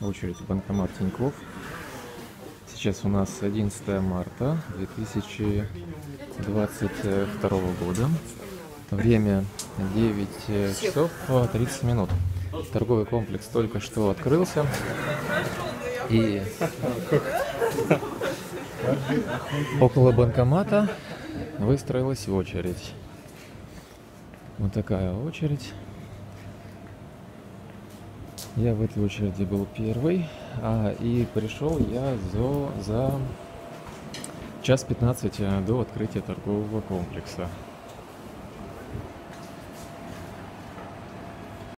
очередь в банкомат Тинькофф. Сейчас у нас 11 марта 2022 года. Время 9 часов 30 минут. Торговый комплекс только что открылся. И около банкомата выстроилась очередь. Вот такая очередь. Я в этой очереди был первый, а, и пришел я за, за час 15 до открытия торгового комплекса.